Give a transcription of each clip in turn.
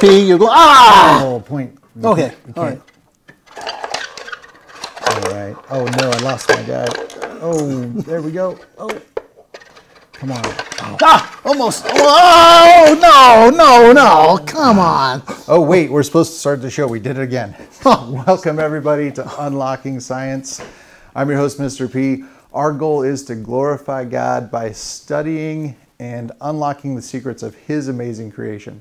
P, you're going, ah! Oh, point. you Okay, all right. All right. Oh no, I lost my guy. Oh, there we go. Oh, come on. Ah, almost. Oh, no, no, no, come on. Oh wait, we're supposed to start the show. We did it again. Welcome everybody to Unlocking Science. I'm your host, Mr. P. Our goal is to glorify God by studying and unlocking the secrets of His amazing creation.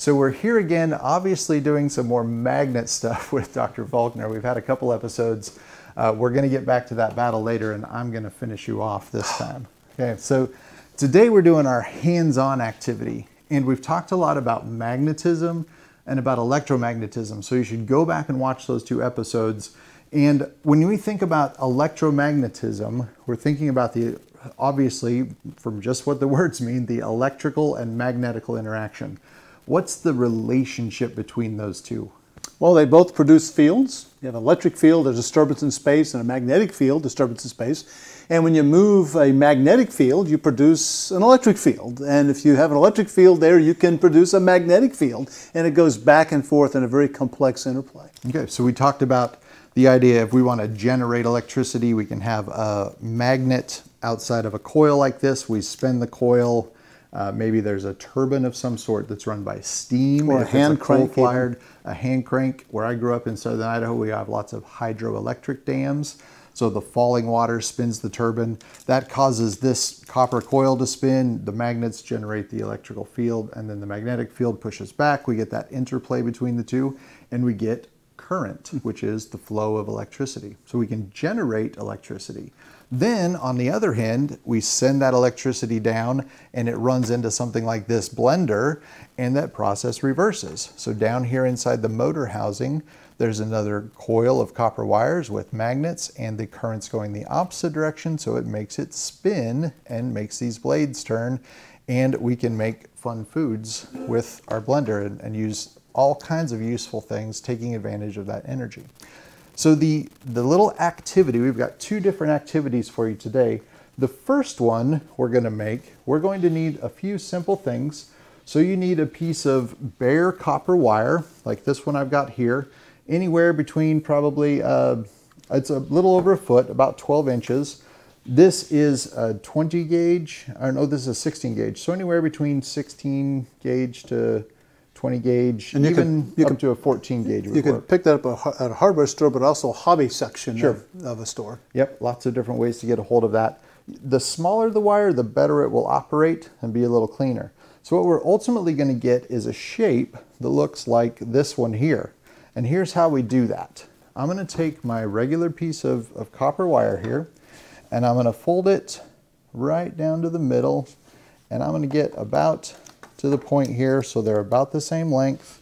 So we're here again, obviously doing some more magnet stuff with Dr. Faulkner. We've had a couple episodes. Uh, we're going to get back to that battle later, and I'm going to finish you off this time. Okay, so today we're doing our hands-on activity, and we've talked a lot about magnetism and about electromagnetism. So you should go back and watch those two episodes. And when we think about electromagnetism, we're thinking about the obviously from just what the words mean, the electrical and magnetical interaction. What's the relationship between those two? Well, they both produce fields. You have an electric field, there's disturbance in space, and a magnetic field, disturbance in space. And when you move a magnetic field, you produce an electric field. And if you have an electric field there, you can produce a magnetic field. And it goes back and forth in a very complex interplay. Okay, so we talked about the idea if we want to generate electricity, we can have a magnet outside of a coil like this. We spin the coil. Uh, maybe there's a turbine of some sort that's run by steam. Or a hand crank coal-fired, a hand crank. Where I grew up in southern Idaho, we have lots of hydroelectric dams. So the falling water spins the turbine. That causes this copper coil to spin. The magnets generate the electrical field, and then the magnetic field pushes back. We get that interplay between the two, and we get current, which is the flow of electricity. So we can generate electricity. Then, on the other hand, we send that electricity down and it runs into something like this blender, and that process reverses. So, down here inside the motor housing, there's another coil of copper wires with magnets, and the current's going the opposite direction, so it makes it spin and makes these blades turn. And we can make fun foods with our blender and, and use all kinds of useful things taking advantage of that energy. So the, the little activity, we've got two different activities for you today. The first one we're gonna make, we're going to need a few simple things. So you need a piece of bare copper wire, like this one I've got here, anywhere between probably, uh, it's a little over a foot, about 12 inches. This is a 20 gauge, or no, this is a 16 gauge. So anywhere between 16 gauge to 20 gauge, And you could- even you up could- to a 14 gauge You work. could pick that up at a at a hardware store, but also a hobby section Sure. of, of a store. Yep, lots of different ways to get a hold of that. The smaller the wire, the better it will operate and be a little cleaner. So what we're ultimately going to get is a shape that looks like this one here. And here's how we do that. I'm going to take my regular piece of, of copper wire here and I'm going to fold it right down to the middle and I'm going to get about to the point here so they're about the same length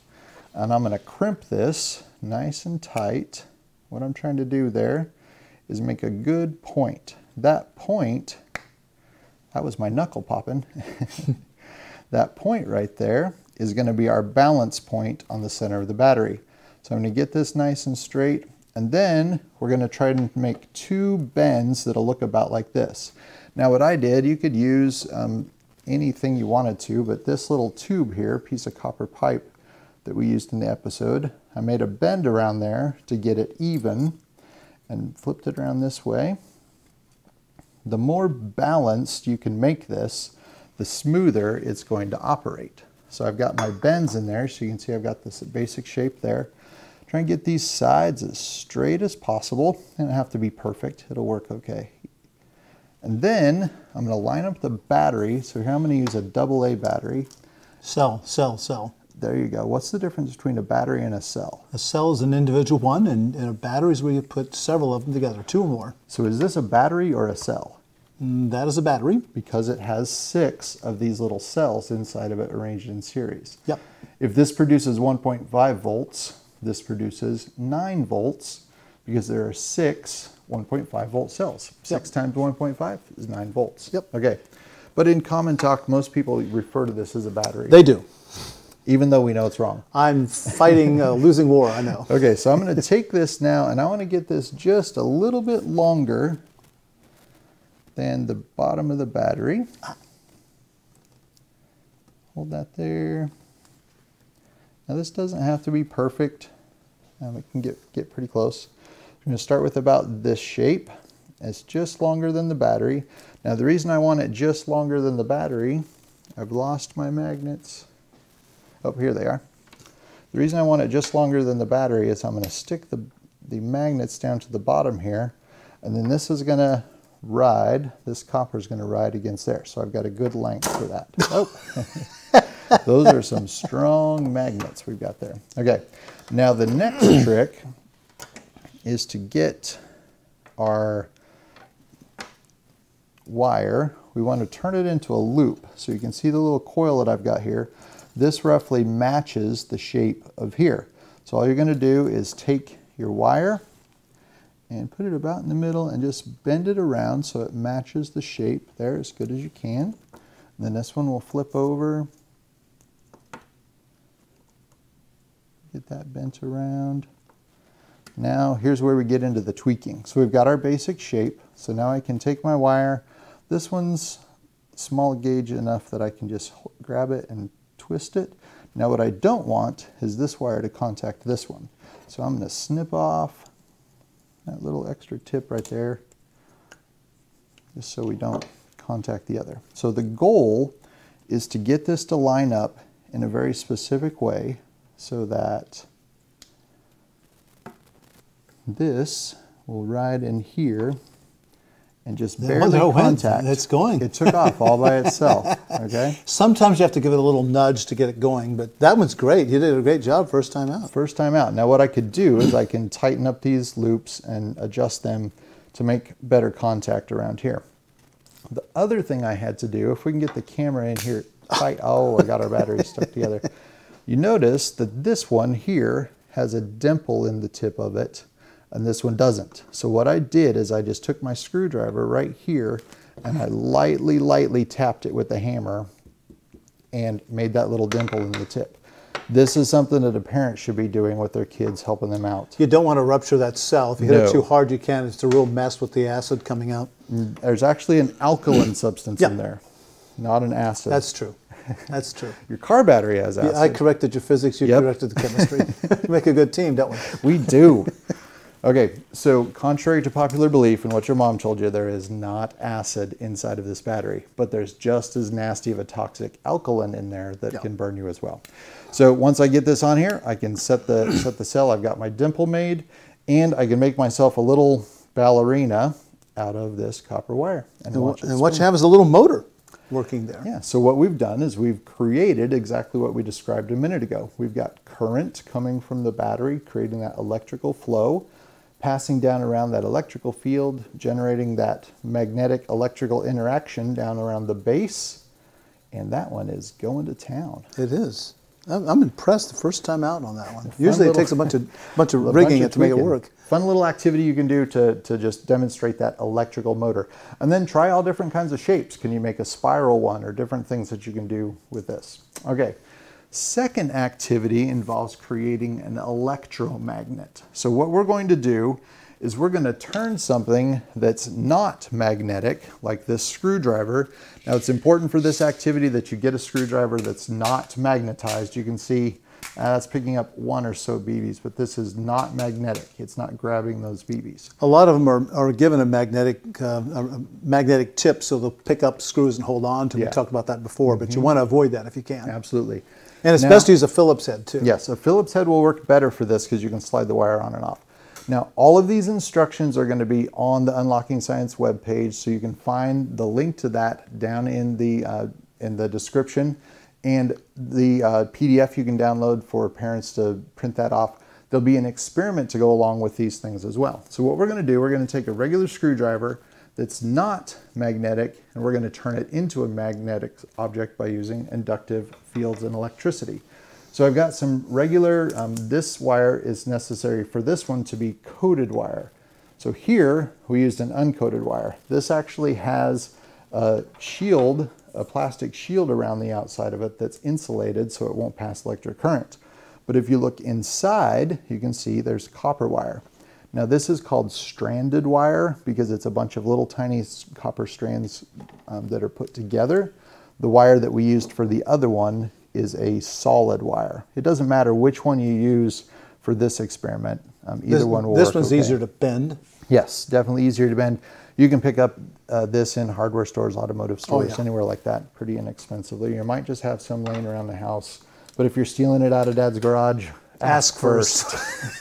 and I'm going to crimp this nice and tight. What I'm trying to do there is make a good point. That point, that was my knuckle popping. that point right there is going to be our balance point on the center of the battery. So I'm going to get this nice and straight and then we're going to try to make two bends that'll look about like this. Now what I did, you could use um, anything you wanted to, but this little tube here, piece of copper pipe that we used in the episode, I made a bend around there to get it even and flipped it around this way. The more balanced you can make this, the smoother it's going to operate. So I've got my bends in there, so you can see I've got this basic shape there. Try and get these sides as straight as possible. They don't have to be perfect, it'll work okay. And then I'm gonna line up the battery. So here I'm gonna use a double A battery. Cell, cell, cell. There you go. What's the difference between a battery and a cell? A cell is an individual one, and, and a battery is where you put several of them together, two or more. So is this a battery or a cell? Mm, That is a battery. Because it has six of these little cells inside of it arranged in series. Yep. If this produces 1.5 volts, this produces 9 volts because there are six 1.5 volt cells. Six times 1.5 is 9 volts. Yep. Okay. But in common talk, most people refer to this as a battery, They do. even though we know it's wrong. I'm fighting a losing war, I know. Okay, so I'm going to take this now and I want to get this just a little bit longer than the bottom of the battery. Hold that there. Now this doesn't have to be perfect. Um, it can get, get pretty close. I'm going to start with about this shape. It's just longer than the battery. Now the reason I want it just longer than the battery, I've lost my magnets. Oh, here they are. The reason I want it just longer than the battery is I'm going to stick the, the magnets down to the bottom here, and then this is going to ride, this copper is going to ride against there. So I've got a good length for that. Oh, those are some strong magnets we've got there. Okay, now the next trick is to get our wire, we want to turn it into a loop. So you can see the little coil that I've got here. This roughly matches the shape of here. So all you're going to do is take your wire and put it about in the middle and just bend it around so it matches the shape there as good as you can. And then this one will flip over. Get that bent around. Now here's where we get into the tweaking. So we've got our basic shape. So now I can take my wire. This one's small gauge enough that I can just grab it and twist it. Now what I don't want is this wire to contact this one. So I'm going to snip off that little extra tip right there, just so we don't contact the other. So the goal is to get this to line up in a very specific way so that this will ride in here and just barely oh, contact. It's going. It took off all by itself. Okay. Sometimes you have to give it a little nudge to get it going, but that one's great. You did a great job first time out. First time out. Now what I could do is I can tighten up these loops and adjust them to make better contact around here. The other thing I had to do, if we can get the camera in here tight, oh, I got our batteries stuck together. You notice that this one here has a dimple in the tip of it and this one doesn't. So what I did is I just took my screwdriver right here and I lightly, lightly tapped it with the hammer and made that little dimple in the tip. This is something that a parent should be doing with their kids, helping them out. You don't want to rupture that cell. If you hit No. it too hard, you can. It's a real mess with the acid coming out. Mm, there's actually an alkaline substance Yeah. in there, not an acid. That's true. That's true. Your car battery has acid. Yeah, I corrected your physics. You Yep. corrected the chemistry. we make a good team, don't we? We do. okay, so contrary to popular belief and what your mom told you, there is not acid inside of this battery, but there's just as nasty of a toxic alkaline in there that Yeah. can burn you as well. So once I get this on here, I can set the set the cell. I've got my dimple made, and I can make myself a little ballerina out of this copper wire. And, watch and what you have is a little motor working there. Yeah, so what we've done is we've created exactly what we described a minute ago. We've got current coming from the battery, creating that electrical flow, passing down around that electrical field, generating that magnetic electrical interaction down around the base, and that one is going to town. It is. I'm, I'm impressed the first time out on that one. Usually it takes a bunch of bunch of rigging bunch of it to make it work. Fun little activity you can do to, to just demonstrate that electrical motor. And then try all different kinds of shapes. Can you make a spiral one or different things that you can do with this? Okay. Second activity involves creating an electromagnet. So what we're going to do is we're going to turn something that's not magnetic, like this screwdriver. Now it's important for this activity that you get a screwdriver that's not magnetized. You can see uh, that's picking up one or so BBs, but this is not magnetic. It's not grabbing those BBs. A lot of them are, are given a magnetic uh, a magnetic tip, so they'll pick up screws and hold on to. them. Yeah. Mm-hmm. We talked about that before, but you want to avoid that if you can. Absolutely. And it's Now- best to use a Phillips head too. Yes, a Phillips head will work better for this because you can slide the wire on and off. Now, all of these instructions are going to be on the Unlocking Science webpage, so you can find the link to that down in the uh, in the description, and the uh, PDF you can download for parents to print that off. There'll be an experiment to go along with these things as well. So what we're going to do, we're going to take a regular screwdriver that's not magnetic, and we're going to turn it into a magnetic object by using inductive fields and electricity. So I've got some regular, um, this wire is necessary for this one to be coated wire. So here we used an uncoated wire. This actually has a shield, a plastic shield around the outside of it that's insulated so it won't pass electric current. But if you look inside, you can see there's copper wire. Now this is called stranded wire because it's a bunch of little tiny copper strands um, that are put together. The wire that we used for the other one is a solid wire. It doesn't matter which one you use for this experiment. Um, either This, one will this one's okay. easier to bend. Yes, definitely easier to bend. You can pick up uh, this in hardware stores, automotive stores, yeah. anywhere like that, pretty inexpensively. You might just have some laying around the house. But if you're stealing it out of dad's garage, Ask first.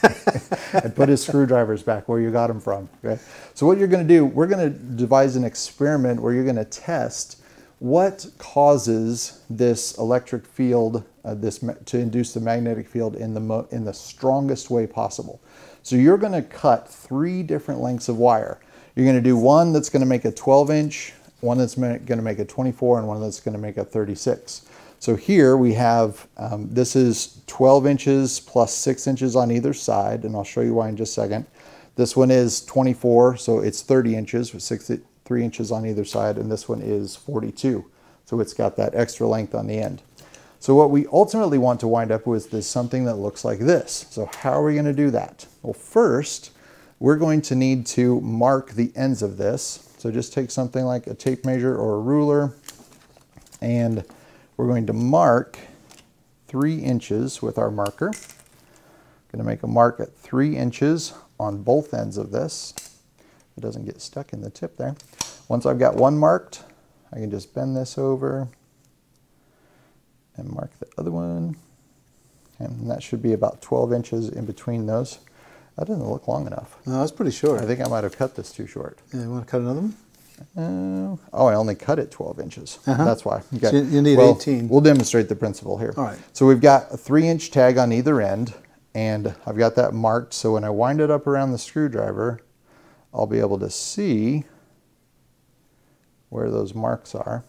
and put his screwdrivers back where you got them from. Okay. So what you're going to do, we're going to devise an experiment where you're going to test what causes this electric field, uh, this to induce the magnetic field in the mo- in the strongest way possible. So you're going to cut three different lengths of wire. You're going to do one that's going to make a 12 inch, one that's going to make a 24, and one that's going to make a 36. So here we have, um, this is 12 inches plus 6 inches on either side, and I'll show you why in just a second. This one is 24, so it's 30 inches with 6, 3 inches on either side, and this one is 42. So it's got that extra length on the end. So what we ultimately want to wind up with is something that looks like this. So how are we going to do that? Well, first, we're going to need to mark the ends of this. So just take something like a tape measure or a ruler, and we're going to mark three inches with our marker. I'm Going to make a mark at three inches on both ends of this. It doesn't get stuck in the tip there. Once I've got one marked, I can just bend this over and mark the other one. And that should be about 12 inches in between those. That doesn't look long enough. No, that's pretty short. I think I might have cut this too short. Yeah, you want to cut another one? Uh, oh, I only cut it 12 inches. Uh-huh. That's why. So you- you need Well, 18. We'll demonstrate the principle here. All right. So we've got a three inch tag on either end, and I've got that marked. So when I wind it up around the screwdriver, I'll be able to see where those marks are.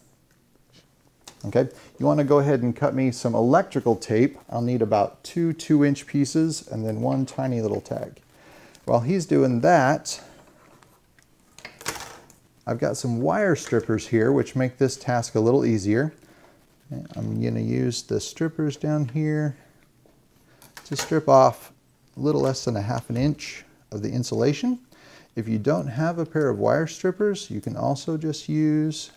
Okay, you want to go ahead and cut me some electrical tape. I'll need about two two inch pieces and then one tiny little tag. While he's doing that, I've got some wire strippers here which make this task a little easier. I'm going to use the strippers down here to strip off a little less than a half an inch of the insulation. If you don't have a pair of wire strippers, you can also just use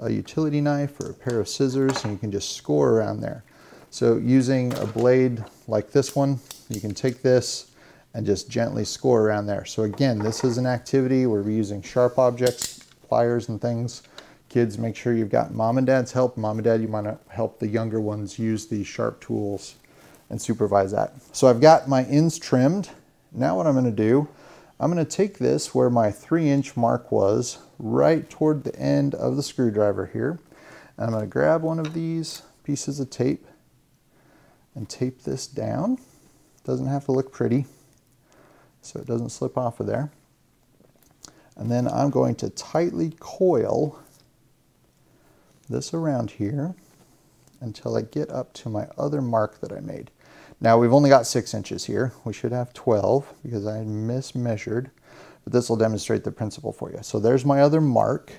a utility knife or a pair of scissors and you can just score around there. So using a blade like this one, you can take this and just gently score around there. So again, this is an activity where we're using sharp objects, pliers and things. Kids, make sure you've got mom and dad's help. Mom and dad, you want to help the younger ones use these sharp tools and supervise that. So I've got my ends trimmed. Now what I'm going to do, I'm going to take this where my three inch mark was right toward the end of the screwdriver here. And I'm going to grab one of these pieces of tape and tape this down. Doesn't have to look pretty so it doesn't slip off of there. And then I'm going to tightly coil this around here until I get up to my other mark that I made. Now we've only got six inches here. We should have 12 because I mismeasured, but this will demonstrate the principle for you. So there's my other mark.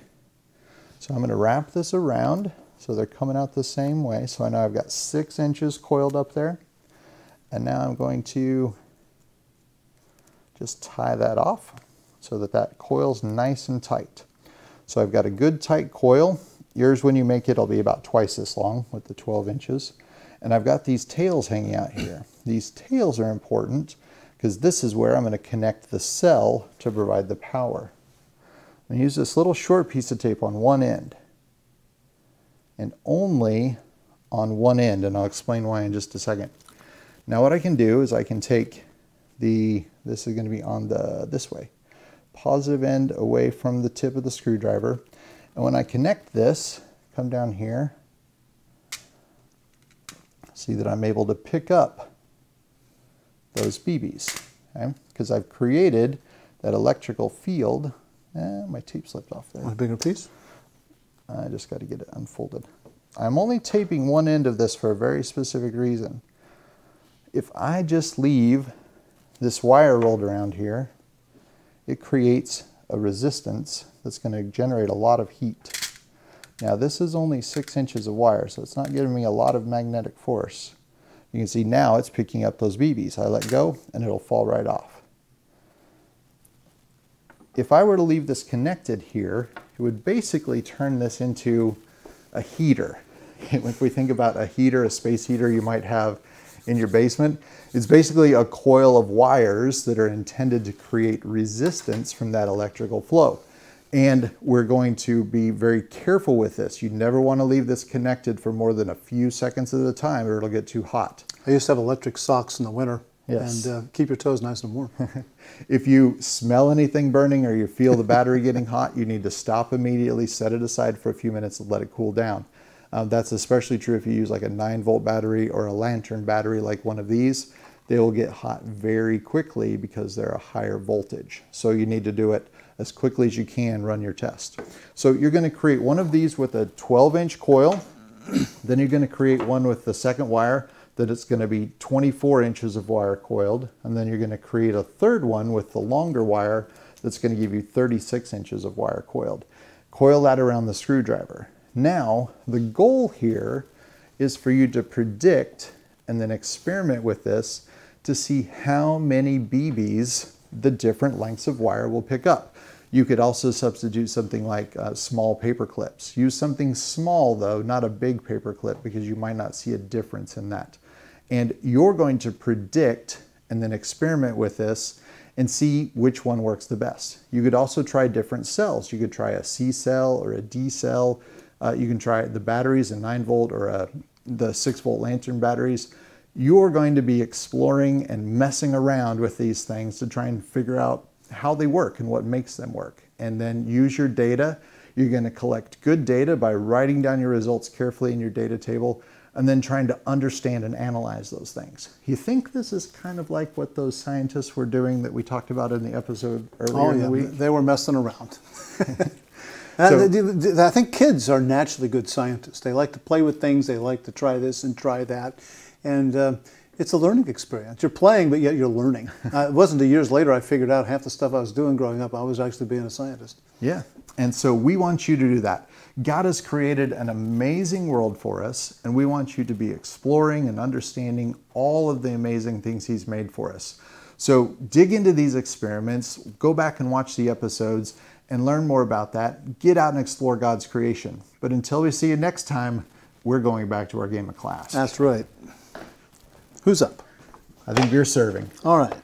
So I'm gonna wrap this around so they're coming out the same way. So I know I've got six inches coiled up there. And now I'm going to just tie that off so that that coil's nice and tight. So I've got a good tight coil. Yours, when you make it, will be about twice this long with the 12 inches. And I've got these tails hanging out here. These tails are important because this is where I'm going to connect the cell to provide the power. I'm going to use this little short piece of tape on one end and only on one end, and I'll explain why in just a second. Now what I can do is I can take the, this is going to be on the, this way, positive end away from the tip of the screwdriver. And when I connect this, come down here, see that I'm able to pick up those BBs, okay? Because I've created that electrical field. Eh, my tape slipped off there. Want a bigger piece? I just got to get it unfolded. I'm only taping one end of this for a very specific reason. If I just leave this wire rolled around here, it creates a resistance that's going to generate a lot of heat. Now this is only six inches of wire, so it's not giving me a lot of magnetic force. You can see now it's picking up those BBs. I let go and it'll fall right off. If I were to leave this connected here, it would basically turn this into a heater. if we think about a heater, a space heater you might have in your basement, it's basically a coil of wires that are intended to create resistance from that electrical flow. And we're going to be very careful with this. You never want to leave this connected for more than a few seconds at a time or it'll get too hot. I used to have electric socks in the winter. Yes. And uh, keep your toes nice and warm. if you smell anything burning or you feel the battery getting hot, you need to stop immediately, set it aside for a few minutes and let it cool down. Um, that's especially true if you use like a 9 volt battery or a lantern battery like one of these. They will get hot very quickly because they're a higher voltage. So you need to do it as quickly as you can run your test. So you're going to create one of these with a 12 inch coil. then you're going to create one with the second wire that it's going to be 24 inches of wire coiled. And then you're going to create a third one with the longer wire that's going to give you 36 inches of wire coiled. Coil that around the screwdriver. Now, the goal here is for you to predict and then experiment with this to see how many BBs the different lengths of wire will pick up. You could also substitute something like uh, small paper clips. Use something small though, not a big paper clip because you might not see a difference in that. And you're going to predict and then experiment with this and see which one works the best. You could also try different cells. You could try a C cell or a D cell. Uh, you can try the batteries, a 9 volt or a, the 6 volt lantern batteries. You're going to be exploring and messing around with these things to try and figure out how they work and what makes them work. And then use your data. You're going to collect good data by writing down your results carefully in your data table and then trying to understand and analyze those things. You think this is kind of like what those scientists were doing that we talked about in the episode earlier oh, in yeah. the week? They were messing around. so, I think kids are naturally good scientists. They like to play with things, they like to try this and try that. And uh, it's a learning experience. You're playing, but yet you're learning. uh, it wasn't until years later I figured out half the stuff I was doing growing up, I was actually being a scientist. Yeah. And so we want you to do that. God has created an amazing world for us, and we want you to be exploring and understanding all of the amazing things He's made for us. So dig into these experiments, go back and watch the episodes, and learn more about that. Get out and explore God's creation. But until we see you next time, we're going back to our game of Klask. That's right. Who's up? I think you're serving. All right.